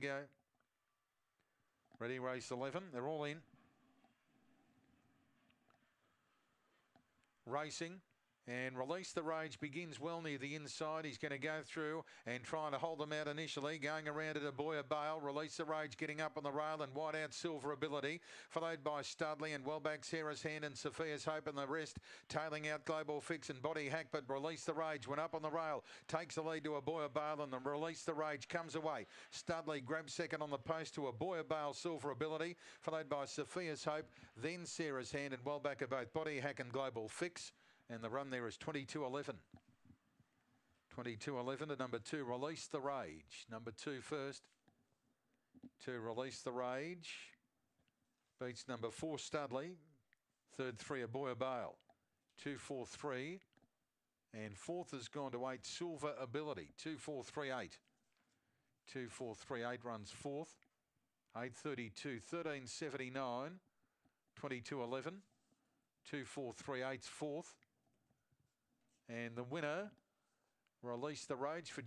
go. Ready, race 11. They're all in. Racing. And Release the Rage begins well near the inside. He's going to go through and trying to hold them out initially. Going around at a Boy of Bale. Release the Rage getting up on the rail and wide out Silver Ability. Followed by Studley and Wellback Sarah's Hand and Sophia's Hope and the rest. Tailing out Global Fix and Body Hack. But Release the Rage went up on the rail. Takes the lead to a Boy of Bale and the Release the Rage comes away. Studley grabs second on the post to a Boy of Bale Silver Ability. Followed by Sophia's Hope. Then Sarah's Hand and Wellback are both Body Hack and Global Fix. And the run there is 22.11. 22.11 to number two, Release the Rage. Number two first to Release the Rage. Beats number four, Studley. Third three, A Boy of Bale. Two, four, three. And fourth has gone to eight, Silver Ability. Two, four, three, eight. Two, four, three, eight runs fourth. 832, 1379, 2211, 2438's fourth. And the winner, Release the Rage for